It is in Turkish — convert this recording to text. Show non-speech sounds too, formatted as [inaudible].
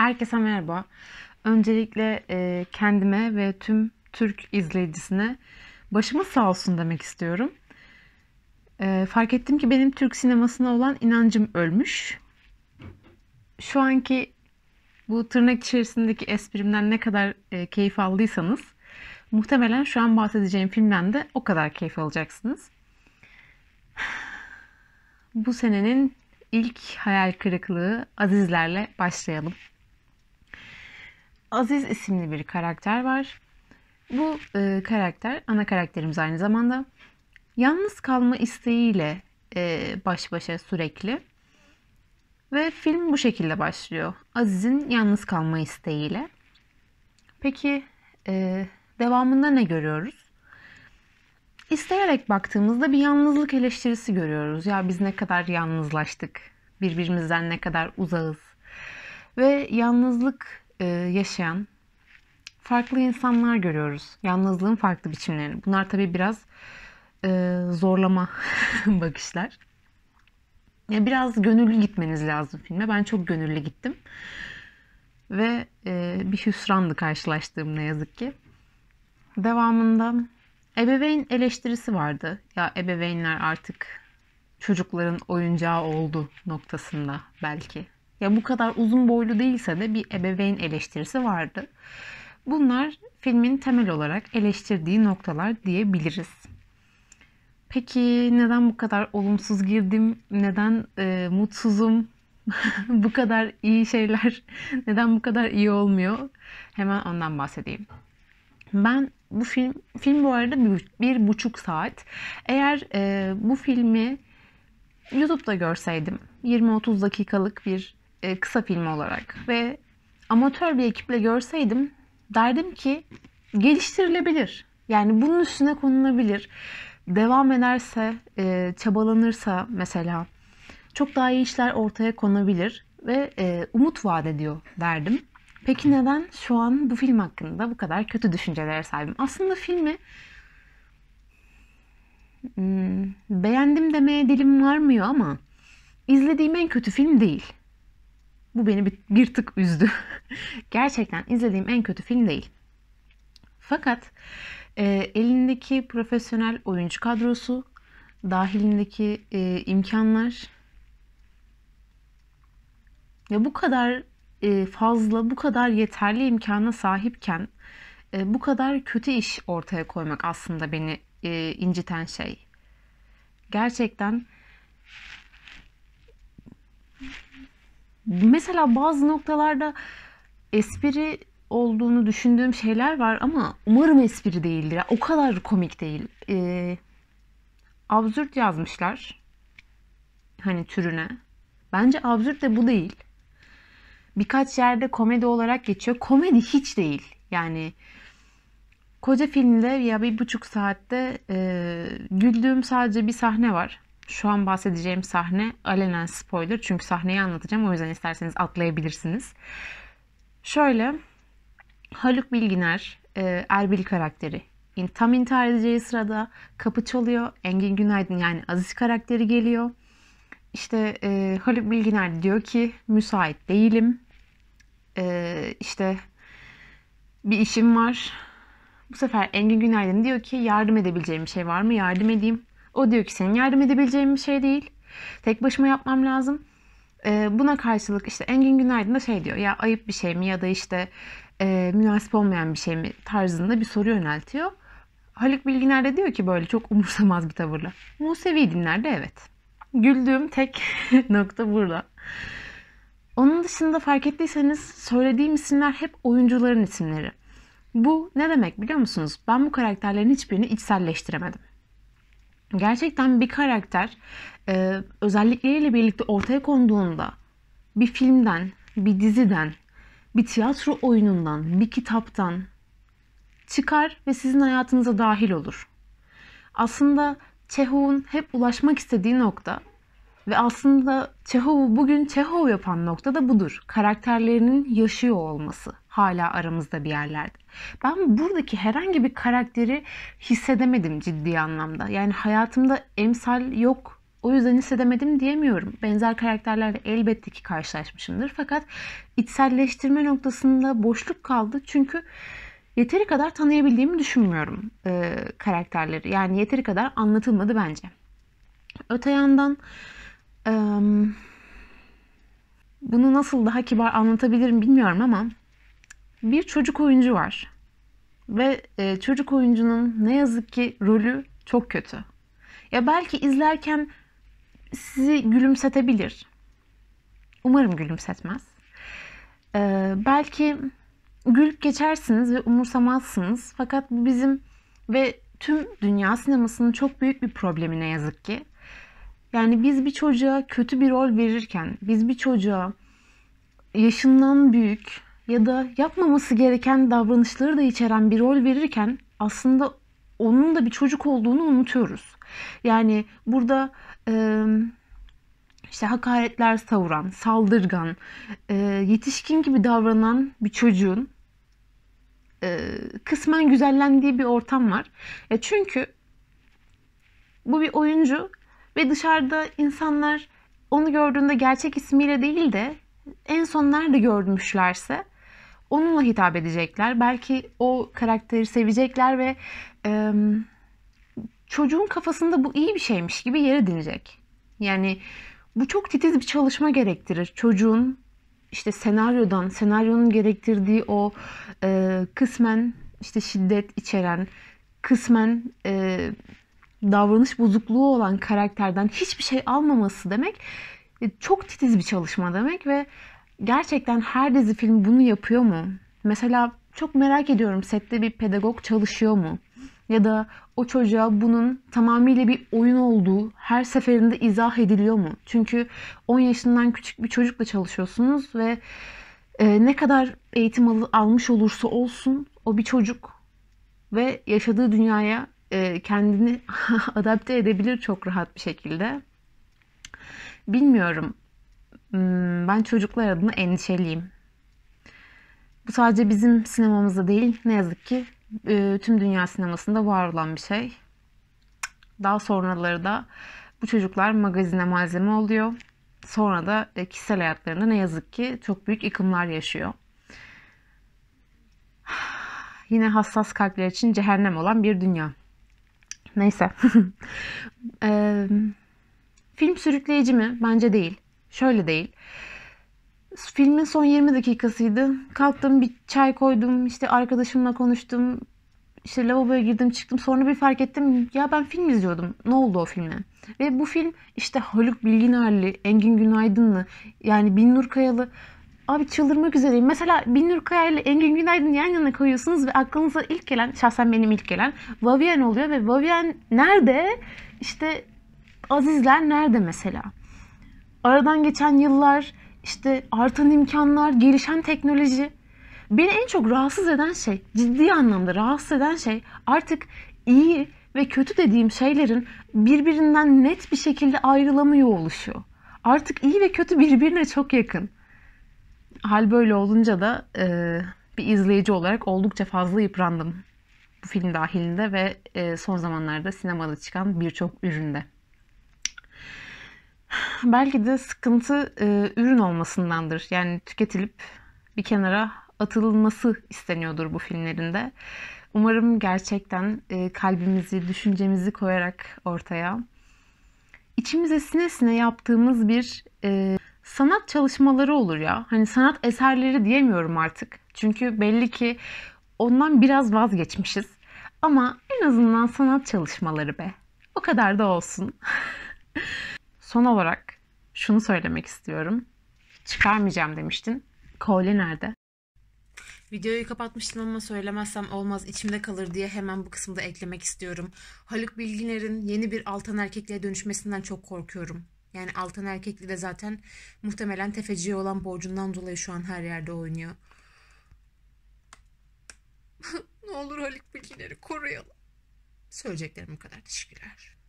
Herkese merhaba. Öncelikle e, kendime ve tüm Türk izleyicisine başımız sağ olsun demek istiyorum. E, fark ettim ki benim Türk sinemasına olan inancım ölmüş. Şu anki bu tırnak içerisindeki esprimden ne kadar e, keyif aldıysanız muhtemelen şu an bahsedeceğim filmden de o kadar keyif alacaksınız. Bu senenin ilk hayal kırıklığı Azizlerle başlayalım. Aziz isimli bir karakter var. Bu e, karakter, ana karakterimiz aynı zamanda yalnız kalma isteğiyle e, baş başa sürekli. Ve film bu şekilde başlıyor. Aziz'in yalnız kalma isteğiyle. Peki e, devamında ne görüyoruz? İsteyerek baktığımızda bir yalnızlık eleştirisi görüyoruz. Ya biz ne kadar yalnızlaştık, birbirimizden ne kadar uzağız. Ve yalnızlık e, yaşayan farklı insanlar görüyoruz. Yalnızlığın farklı biçimlerini. Bunlar tabii biraz e, zorlama [laughs] bakışlar. Ya biraz gönüllü gitmeniz lazım filme. Ben çok gönüllü gittim. Ve e, bir hüsrandı karşılaştığım ne yazık ki. Devamında ebeveyn eleştirisi vardı. Ya ebeveynler artık çocukların oyuncağı oldu noktasında belki. Ya bu kadar uzun boylu değilse de bir ebeveyn eleştirisi vardı. Bunlar filmin temel olarak eleştirdiği noktalar diyebiliriz. Peki neden bu kadar olumsuz girdim? Neden e, mutsuzum? [laughs] bu kadar iyi şeyler [laughs] neden bu kadar iyi olmuyor? Hemen ondan bahsedeyim. Ben bu film film bu arada bir, bir buçuk saat. Eğer e, bu filmi YouTube'da görseydim 20-30 dakikalık bir e, kısa film olarak ve amatör bir ekiple görseydim derdim ki geliştirilebilir. Yani bunun üstüne konulabilir. Devam ederse, e, çabalanırsa mesela çok daha iyi işler ortaya konabilir ve e, umut vaat ediyor derdim. Peki neden şu an bu film hakkında bu kadar kötü düşüncelere sahibim? Aslında filmi hmm, beğendim demeye dilim varmıyor ama izlediğim en kötü film değil. Bu beni bir, bir tık üzdü. [laughs] Gerçekten izlediğim en kötü film değil. Fakat e, elindeki profesyonel oyuncu kadrosu, dahilindeki e, imkanlar ya bu kadar e, fazla, bu kadar yeterli imkana sahipken e, bu kadar kötü iş ortaya koymak aslında beni e, inciten şey. Gerçekten mesela bazı noktalarda espri olduğunu düşündüğüm şeyler var ama umarım espri değildir. O kadar komik değil. Ee, absürt yazmışlar. Hani türüne. Bence absürt de bu değil. Birkaç yerde komedi olarak geçiyor. Komedi hiç değil. Yani koca filmde ya bir buçuk saatte e, güldüğüm sadece bir sahne var. Şu an bahsedeceğim sahne alenen spoiler. Çünkü sahneyi anlatacağım. O yüzden isterseniz atlayabilirsiniz. Şöyle Haluk Bilginer, e, Erbil karakteri. Tam intihar edeceği sırada kapı çalıyor. Engin Günaydın yani Aziz karakteri geliyor. İşte e, Haluk Bilginer diyor ki müsait değilim. E, işte bir işim var. Bu sefer Engin Günaydın diyor ki yardım edebileceğim bir şey var mı? Yardım edeyim. O diyor ki senin yardım edebileceğin bir şey değil. Tek başıma yapmam lazım. E, buna karşılık işte Engin Günaydın da şey diyor ya ayıp bir şey mi ya da işte e, münasip olmayan bir şey mi tarzında bir soru yöneltiyor. Haluk Bilginer de diyor ki böyle çok umursamaz bir tavırla. Musevi dinlerde evet. Güldüğüm tek [laughs] nokta burada. Onun dışında fark ettiyseniz söylediğim isimler hep oyuncuların isimleri. Bu ne demek biliyor musunuz? Ben bu karakterlerin hiçbirini içselleştiremedim. Gerçekten bir karakter e, özellikleriyle birlikte ortaya konduğunda bir filmden, bir diziden, bir tiyatro oyunundan, bir kitaptan çıkar ve sizin hayatınıza dahil olur. Aslında Çehov'un hep ulaşmak istediği nokta ve aslında Çehov'u bugün Çehov yapan nokta da budur. Karakterlerinin yaşıyor olması hala aramızda bir yerlerde. Ben buradaki herhangi bir karakteri hissedemedim ciddi anlamda. Yani hayatımda emsal yok O yüzden hissedemedim diyemiyorum. Benzer karakterlerle elbette ki karşılaşmışımdır. Fakat içselleştirme noktasında boşluk kaldı. Çünkü yeteri kadar tanıyabildiğimi düşünmüyorum e, karakterleri. Yani yeteri kadar anlatılmadı bence. Öte yandan e, bunu nasıl daha kibar anlatabilirim bilmiyorum ama bir çocuk oyuncu var. Ve e, çocuk oyuncunun ne yazık ki rolü çok kötü. Ya belki izlerken sizi gülümsetebilir. Umarım gülümsetmez. Ee, belki gülüp geçersiniz ve umursamazsınız. Fakat bu bizim ve tüm dünya sinemasının çok büyük bir problemi ne yazık ki. Yani biz bir çocuğa kötü bir rol verirken, biz bir çocuğa yaşından büyük ya da yapmaması gereken davranışları da içeren bir rol verirken aslında onun da bir çocuk olduğunu unutuyoruz. Yani burada e, işte hakaretler savuran, saldırgan, e, yetişkin gibi davranan bir çocuğun e, kısmen güzellendiği bir ortam var. E çünkü bu bir oyuncu ve dışarıda insanlar onu gördüğünde gerçek ismiyle değil de en son nerede görmüşlerse onunla hitap edecekler. Belki o karakteri sevecekler ve e, çocuğun kafasında bu iyi bir şeymiş gibi yer edinecek. Yani bu çok titiz bir çalışma gerektirir. Çocuğun işte senaryodan, senaryonun gerektirdiği o e, kısmen işte şiddet içeren, kısmen e, davranış bozukluğu olan karakterden hiçbir şey almaması demek e, çok titiz bir çalışma demek ve gerçekten her dizi film bunu yapıyor mu? Mesela çok merak ediyorum sette bir pedagog çalışıyor mu? Ya da o çocuğa bunun tamamıyla bir oyun olduğu her seferinde izah ediliyor mu? Çünkü 10 yaşından küçük bir çocukla çalışıyorsunuz ve e, ne kadar eğitim al- almış olursa olsun o bir çocuk ve yaşadığı dünyaya e, kendini [laughs] adapte edebilir çok rahat bir şekilde. Bilmiyorum. Hmm, ben çocuklar adına endişeliyim. Bu sadece bizim sinemamızda değil ne yazık ki e, tüm dünya sinemasında var olan bir şey. Daha sonraları da bu çocuklar magazine malzeme oluyor. Sonra da e, kişisel hayatlarında ne yazık ki çok büyük yıkımlar yaşıyor. [sighs] Yine hassas kalpler için cehennem olan bir dünya. Neyse. [laughs] e, film sürükleyici mi? Bence değil. Şöyle değil. Filmin son 20 dakikasıydı. Kalktım bir çay koydum. işte arkadaşımla konuştum. İşte lavaboya girdim çıktım. Sonra bir fark ettim. Ya ben film izliyordum. Ne oldu o filme? Ve bu film işte Haluk Bilginerli, Engin Günaydınlı, yani Binnur Kayalı. Abi çıldırmak üzereyim. Mesela Binnur Kaya ile Engin Günaydın yan yana koyuyorsunuz ve aklınıza ilk gelen, şahsen benim ilk gelen Vavien oluyor ve Vavien nerede? İşte Azizler nerede mesela? Aradan geçen yıllar, işte artan imkanlar, gelişen teknoloji. Beni en çok rahatsız eden şey, ciddi anlamda rahatsız eden şey artık iyi ve kötü dediğim şeylerin birbirinden net bir şekilde ayrılamıyor oluşu. Artık iyi ve kötü birbirine çok yakın. Hal böyle olunca da e, bir izleyici olarak oldukça fazla yıprandım. Bu film dahilinde ve e, son zamanlarda sinemada çıkan birçok üründe. Belki de sıkıntı e, ürün olmasındandır. Yani tüketilip bir kenara atılması isteniyordur bu filmlerinde. Umarım gerçekten e, kalbimizi, düşüncemizi koyarak ortaya içimize sine sine yaptığımız bir e, sanat çalışmaları olur ya. Hani sanat eserleri diyemiyorum artık. Çünkü belli ki ondan biraz vazgeçmişiz. Ama en azından sanat çalışmaları be. O kadar da olsun. [laughs] Son olarak şunu söylemek istiyorum. Çıkarmayacağım demiştin. Kolye nerede? Videoyu kapatmıştım ama söylemezsem olmaz içimde kalır diye hemen bu kısımda eklemek istiyorum. Haluk Bilginer'in yeni bir altan erkekliğe dönüşmesinden çok korkuyorum. Yani altan erkekli de zaten muhtemelen tefeciye olan borcundan dolayı şu an her yerde oynuyor. [laughs] ne olur Haluk Bilginer'i koruyalım. Söyleyeceklerim bu kadar. Teşekkürler.